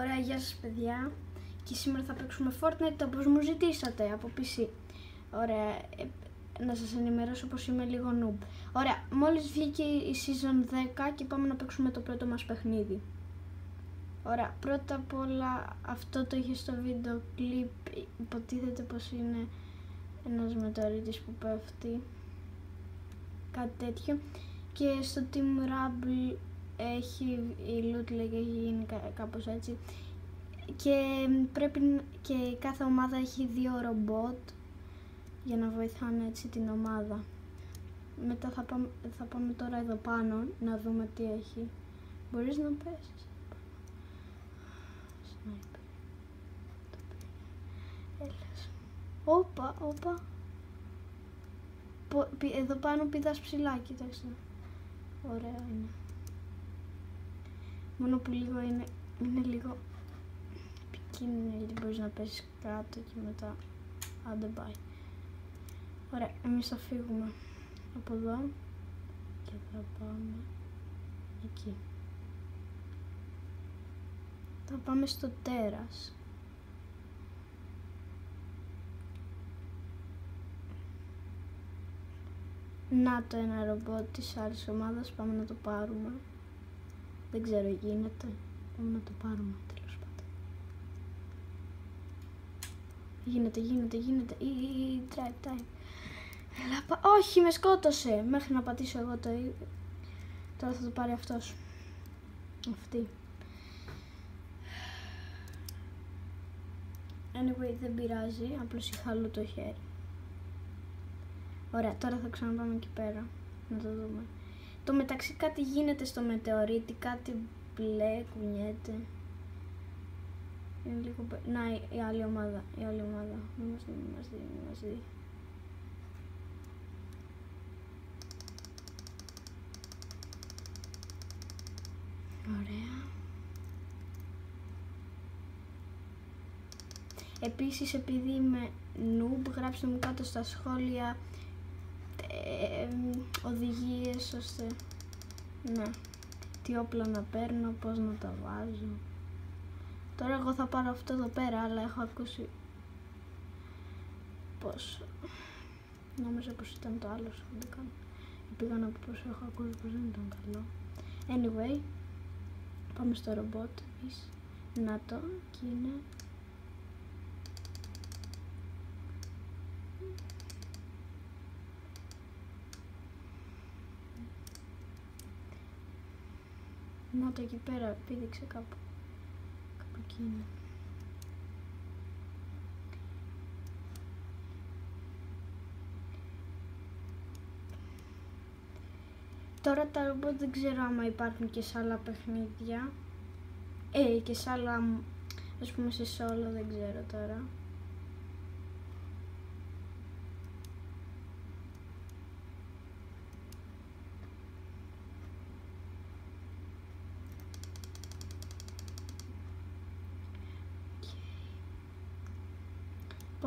Ωραία, γεια σας παιδιά. Και σήμερα θα παίξουμε Fortnite όπως μου ζητήσατε από PC. Ωραία, ε, να σας ενημερώσω πως είμαι λίγο noob. Ωραία, μόλις βγήκε η Season 10 και πάμε να παίξουμε το πρώτο μας παιχνίδι. Ωραία, πρώτα απ' όλα αυτό το έχει στο βίντεο κλιπ, υποτίθεται πως είναι ένας μετεωρίτης που πέφτει. Κάτι τέτοιο. Και στο Team Rumble έχει η loot λέει έχει γίνει κάπως έτσι και πρέπει και κάθε ομάδα έχει δύο ρομπότ για να βοηθάνε έτσι την ομάδα. Μετά θα πάμε, θα πάμε τώρα εδώ πάνω να δούμε τι έχει. Μπορείς να πέσεις. Σνάιπερ. Έλας. Όπα, όπα. Εδώ πάνω πηδάς ψηλά, κοίταξε. Ωραία είναι. Μόνο που λίγο είναι, είναι λίγο επικίνδυνο γιατί μπορείς να πέσεις κάτω και μετά άντε πάει. Ωραία, εμείς θα φύγουμε από εδώ και θα πάμε εκεί. Θα πάμε στο τέρας. Να το ένα ρομπότ της άλλης ομάδας, πάμε να το πάρουμε. Δεν ξέρω, γίνεται. Πάμε να το πάρουμε τέλος πάντων. Γίνεται, γίνεται, γίνεται. Ή, ή, drive time. Έλα, Όχι, με σκότωσε. Μέχρι να πατήσω εγώ το. Τώρα θα το πάρει αυτός. Αυτή. Anyway, δεν πειράζει. Απλώς είχα άλλο το χέρι. Ωραία, τώρα θα ξαναπάμε εκεί πέρα. Να το δούμε. Το μεταξύ κάτι γίνεται στο μετεωρίτη, κάτι μπλε κουνιέται. Είναι λίγο... Να, η άλλη ομάδα, η άλλη ομάδα. Μην μας δει, μην μας δει, μην μας δει. Ωραία. Επίσης επειδή είμαι noob, γράψτε μου κάτω στα σχόλια ε, οδηγίες ώστε ναι, τι όπλα να παίρνω, πώς να τα βάζω. Τώρα εγώ θα πάρω αυτό εδώ πέρα, αλλά έχω ακούσει πως νόμιζα πως ήταν το άλλο σχολικό. Πήγα να πω πως έχω ακούσει πως δεν ήταν καλό. Anyway, πάμε στο ρομπότ. Να το, και είναι Να το εκεί πέρα, πήδηξε κάπου. Κάπου εκεί Τώρα τα ρομπότ δεν ξέρω άμα υπάρχουν και σε άλλα παιχνίδια. Ε, και σε άλλα, ας πούμε σε solo δεν ξέρω τώρα.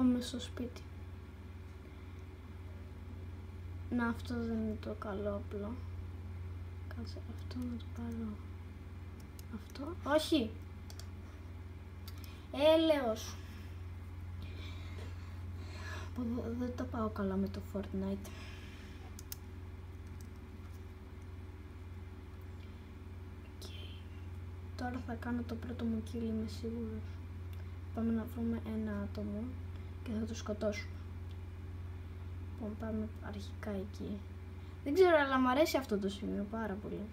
Πάμε στο σπίτι. Να αυτό δεν είναι το καλό απλό. Κάτσε αυτό να το πάρω. Αυτό; Όχι! Έλεος! Δεν τα πάω καλά με το Fortnite. Okay. Τώρα θα κάνω το πρώτο μου kill, είμαι σίγουρος. Πάμε να βρούμε ένα άτομο και θα το σκοτώσουμε. Λοιπόν, πάμε αρχικά εκεί. Δεν ξέρω, αλλά μου αρέσει αυτό το σημείο πάρα πολύ.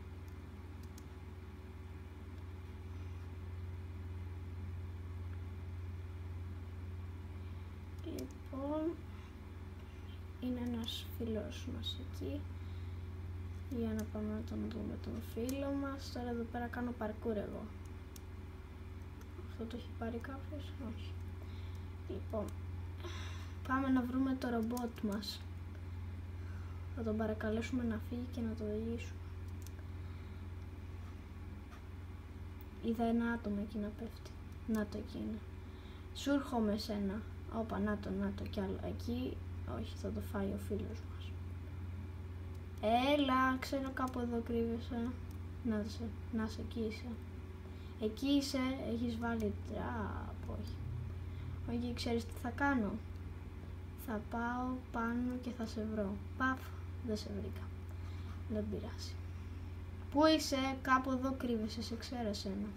Λοιπόν, είναι ένας φίλος μας εκεί. Για να πάμε να τον δούμε τον φίλο μας. Τώρα εδώ πέρα κάνω parkour εγώ. Αυτό το έχει πάρει κάποιος, όχι. Λοιπόν, Πάμε να βρούμε το ρομπότ μας. Θα τον παρακαλέσουμε να φύγει και να το οδηγήσουμε. Είδα ένα άτομο εκεί να πέφτει. Να το εκεί είναι. Σου έρχομαι σένα. Όπα, να το, να το κι άλλο. Εκεί, όχι, θα το φάει ο φίλος μας. Έλα, ξέρω κάπου εδώ κρύβεσαι. Να σε, να σε εκεί είσαι. Εκεί είσαι, έχεις βάλει τραπ, όχι. Όχι, ξέρεις τι θα κάνω; Θα πάω πάνω και θα σε βρω. Παφ, δεν σε βρήκα. Δεν πειράζει. Πού είσαι, κάπου εδώ κρύβεσαι, σε ξέρω εσένα.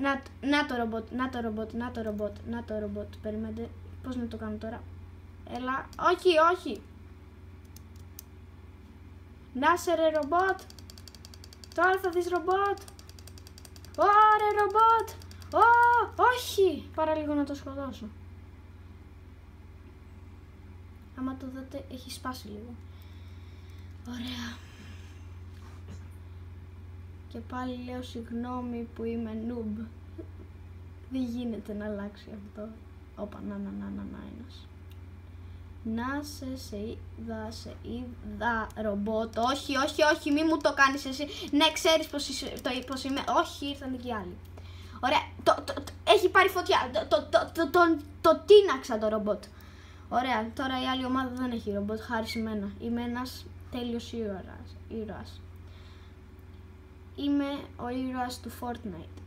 Να, να το ρομπότ, να το ρομπότ, να το ρομπότ, να το ρομπότ. Περιμένετε, πώς να το κάνω τώρα. Έλα, όχι, όχι. Να σε ρε ρομπότ. Τώρα θα δεις ρομπότ. Ωρε ρομπότ. Ω, όχι. Πάρα λίγο να το σκοτώσω. Άμα το δείτε έχει σπάσει λίγο. Ωραία. Και πάλι λέω συγγνώμη που είμαι noob. Δεν γίνεται να αλλάξει αυτό. Όπα, να, να, να, να, να, ένας. Να σε, σε είδα, σε είδα, ρομπότ. Όχι, όχι, όχι, μη μου το κάνεις εσύ. Ναι, ξέρεις πως, είσαι, το, πως είμαι. Όχι, ήρθαν και άλλοι. Ωραία, το, το, το, έχει πάρει φωτιά. Το, το, το, το, το, το τίναξα το ρομπότ. Ωραία, τώρα η άλλη ομάδα δεν έχει ρομπότ, χάρη σε μένα. Είμαι ένας τέλειος ήρωας. ήρωας. Είμαι ο ήρωας του Fortnite.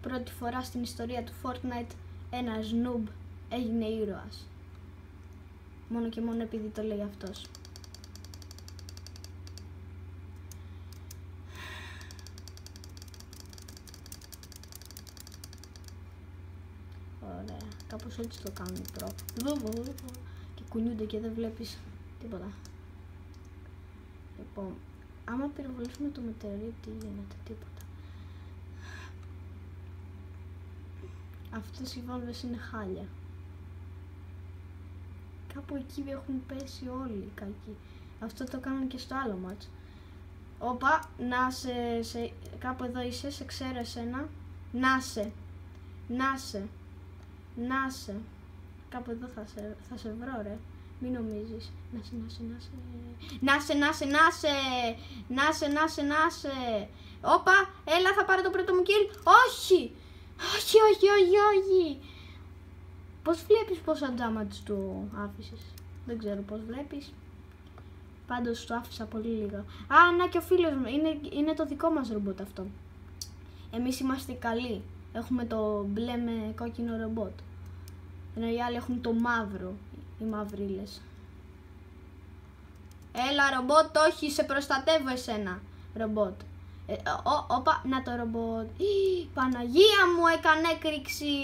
Πρώτη φορά στην ιστορία του Fortnite ένας noob έγινε ήρωας. Μόνο και μόνο επειδή το λέει αυτός. Ωραία, κάπως έτσι το κάνουν οι προ. Και κουνιούνται και δεν βλέπεις τίποτα. Λοιπόν, άμα πυροβολήσουμε το μετεωρίτη, τι γίνεται, τίποτα. Αυτές οι βόμβες είναι χάλια. Κάπου εκεί έχουν πέσει όλοι οι κακοί. Αυτό το κάνουν και στο άλλο μάτς. Όπα, να σε, σε, κάπου εδώ είσαι, σε ξέρω εσένα. Να σε, να σε, να σε. Κάπου εδώ θα σε, θα σε βρω ρε. Μην νομίζεις. Να σε, να σε, να σε. Να σε, να σε, να σε. Να σε, να σε, να σε. Όπα, έλα θα πάρω το πρώτο μου kill. Όχι! Όχι, όχι, όχι, όχι. Πώς βλέπεις πόσα damage του άφησες; Δεν ξέρω πώς βλέπεις. Πάντως το άφησα πολύ λίγο. Α, να και ο φίλος μου. Είναι, είναι το δικό μας ρομπότ αυτό. Εμείς είμαστε καλοί. Έχουμε το μπλε με κόκκινο ρομπότ. Ενώ οι άλλοι έχουν το μαύρο. Οι μαυρίλες. Έλα ρομπότ, όχι, σε προστατεύω εσένα. Ρομπότ. Ε, όπα, να το ρομπότ. Παναγία μου έκανε έκρηξη.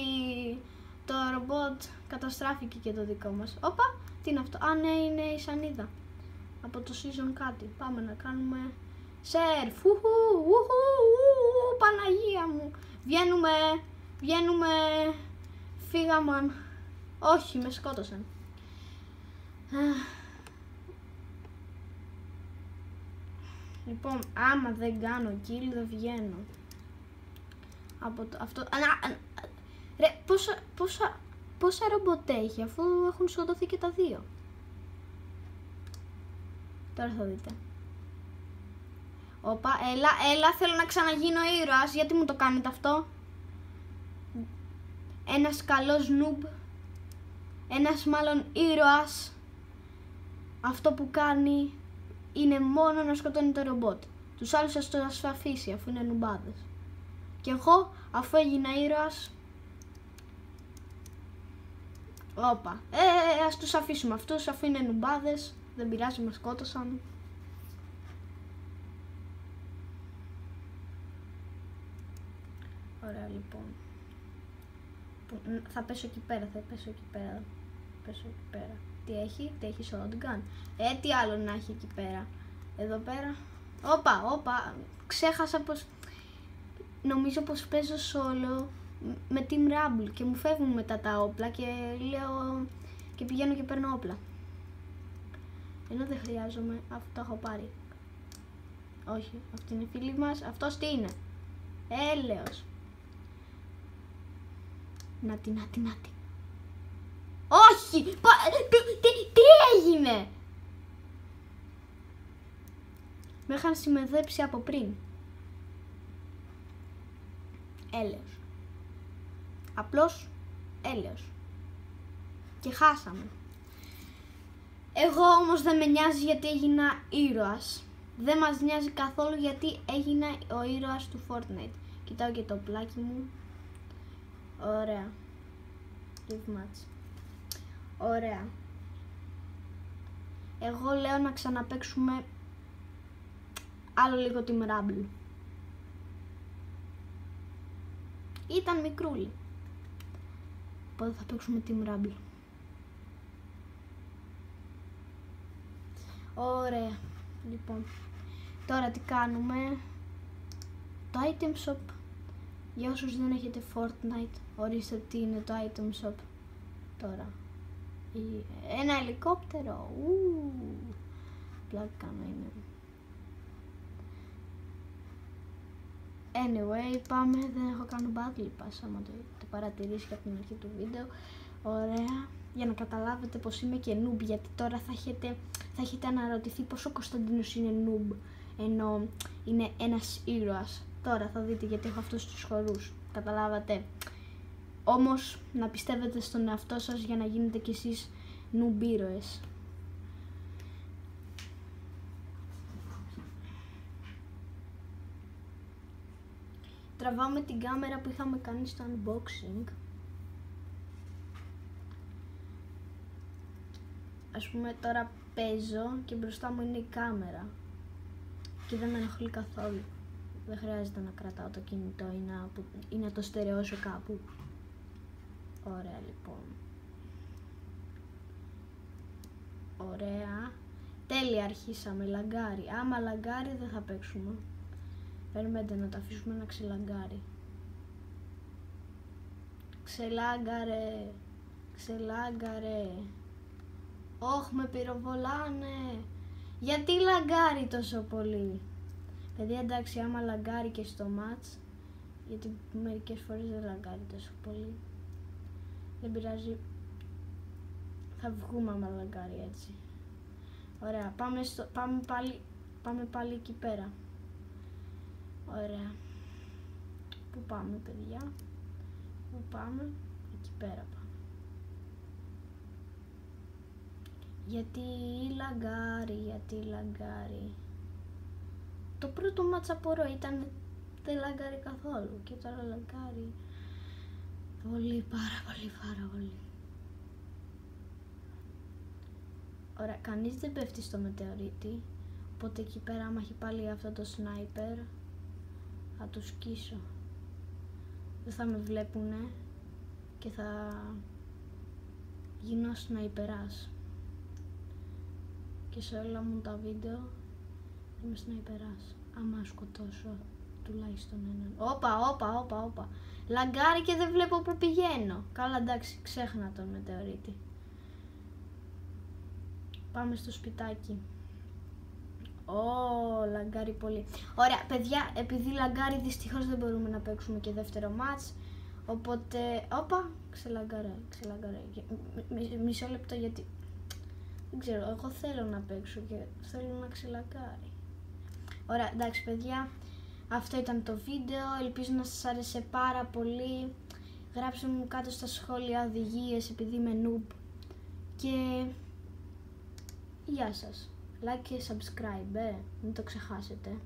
Το ρομπότ καταστράφηκε και το δικό μας. Όπα, τι είναι αυτό; Α, ναι, είναι η σανίδα. Από το season κάτι. Πάμε να κάνουμε σερ. Φουχου, ουχου, Παναγία μου. Βγαίνουμε, βγαίνουμε. Φύγαμε. Όχι, με σκότωσαν. Λοιπόν, άμα δεν κάνω kill δεν βγαίνω. Από το, αυτό... ρε, πόσα, πόσα, πόσα ρομποτ έχει αφού έχουν σκοτωθεί και τα δύο. Τώρα θα δείτε. Όπα, έλα, έλα, θέλω να ξαναγίνω ήρωας. Γιατί μου το κάνετε αυτό; Ένας καλός νουμπ. Ένας μάλλον ήρωας. Αυτό που κάνει είναι μόνο να σκοτώνει το ρομπότ. Τους άλλους θα το αφήσει αφού είναι νουμπάδες. Και εγώ αφού έγινα ήρωας. Όπα. Ε, ε, ας τους αφήσουμε αυτούς αφού είναι νουμπάδες. Δεν πειράζει, μας σκότωσαν. Ωραία λοιπόν. Θα πέσω εκεί πέρα, θα πέσω εκεί πέρα. Θα πέσω εκεί πέρα. Τι έχει, τι έχει shotgun. Ε, τι άλλο να έχει εκεί πέρα. Εδώ πέρα. Όπα, όπα. Ξέχασα πως... Νομίζω πως παίζω solo με Team Rumble και μου φεύγουν μετά τα όπλα και λέω... και πηγαίνω και παίρνω όπλα. Ενώ δεν χρειάζομαι, αυτό το έχω πάρει. Όχι, αυτή είναι η φίλη μας. Αυτός τι είναι; Έλεος. Να τη, να τη, να τη. Όχι! Τι, τι έγινε! Με είχαν συμμετέψει από πριν. Έλεος. Απλώς έλεος. Και χάσαμε. Εγώ όμως δεν με νοιάζει γιατί έγινα ήρωας. Δεν μας νοιάζει καθόλου γιατί έγινα ο ήρωας του Fortnite. Κοιτάω και το πλάκι μου. Ωραία. Give match. Ωραία. Εγώ λέω να ξαναπαίξουμε άλλο λίγο Team Rumble. Ήταν μικρούλι. Οπότε θα παίξουμε Team Rumble. Ωραία. Λοιπόν, τώρα τι κάνουμε. Το item shop. Για όσους δεν έχετε Fortnite, ορίστε τι είναι το item shop τώρα. Ένα ελικόπτερο. Ου, πλάκα κάνω είναι. Anyway, πάμε, δεν έχω κάνει battle pass, άμα το, το παρατηρήσει και από την αρχή του βίντεο. Ωραία, για να καταλάβετε πως είμαι και noob, γιατί τώρα θα έχετε, θα έχετε αναρωτηθεί πως ο Κωνσταντίνος είναι noob, ενώ είναι ένας ήρωας. Τώρα θα δείτε γιατί έχω αυτούς τους χορούς, καταλάβατε. Όμως, να πιστεύετε στον εαυτό σας για να γίνετε κι εσείς noob ήρωες. τραβάμε την κάμερα που είχαμε κάνει στο unboxing. Ας πούμε τώρα παίζω και μπροστά μου είναι η κάμερα και δεν με ενοχλεί καθόλου. Δεν χρειάζεται να κρατάω το κινητό ή να, ή να το στερεώσω κάπου. Ωραία λοιπόν. Ωραία. Τέλεια αρχίσαμε, λαγκάρι. Άμα λαγκάρι δεν θα παίξουμε. Περιμένετε να το αφήσουμε να ξελαγκάρει. Ξελάγκαρε, ξελάγκαρε. Όχ, με πυροβολάνε. Γιατί λαγκάρει τόσο πολύ; Παιδιά, εντάξει, άμα λαγκάρει και στο μάτς, γιατί μερικές φορές δεν λαγκάρει τόσο πολύ. Δεν πειράζει. Θα βγούμε άμα λαγκάρει έτσι. Ωραία, πάμε, στο, πάμε, πάλι, πάμε πάλι εκεί πέρα. Ωραία. Πού πάμε παιδιά; Πού πάμε; Εκεί πέρα πάμε. Γιατί λαγκάρι, γιατί λαγκάρι. Το πρώτο μάτσα απορώ ήταν δεν λαγκάρι καθόλου και τώρα λαγκάρι. Πολύ, πάρα πολύ, πάρα πολύ. Ωραία, κανείς δεν πέφτει στο μετεωρίτη, οπότε εκεί πέρα άμα έχει πάλι αυτό το σνάιπερ, θα το σκίσω. Δεν θα με βλέπουνε και θα γίνω υπεράς Και σε όλα μου τα βίντεο είμαι υπεράς Άμα σκοτώσω τουλάχιστον έναν. Όπα, όπα, όπα, όπα. Λαγκάρι και δεν βλέπω που πηγαίνω. Καλά εντάξει, ξέχνα τον μετεωρίτη. Πάμε στο σπιτάκι. Ω, λαγκάρι πολύ. Ωραία, παιδιά, επειδή λαγκάρι δυστυχώς δεν μπορούμε να παίξουμε και δεύτερο μάτς. Οπότε, όπα, ξελαγκάρε, ξελαγκάρε. Μισό λεπτό γιατί, δεν ξέρω, εγώ θέλω να παίξω και θέλω να ξελαγκάρει. Ωραία, εντάξει παιδιά, αυτό ήταν το βίντεο, ελπίζω να σας άρεσε πάρα πολύ. Γράψτε μου κάτω στα σχόλια οδηγίες επειδή είμαι noob και γεια σας like και subscribe, ε, μην το ξεχάσετε.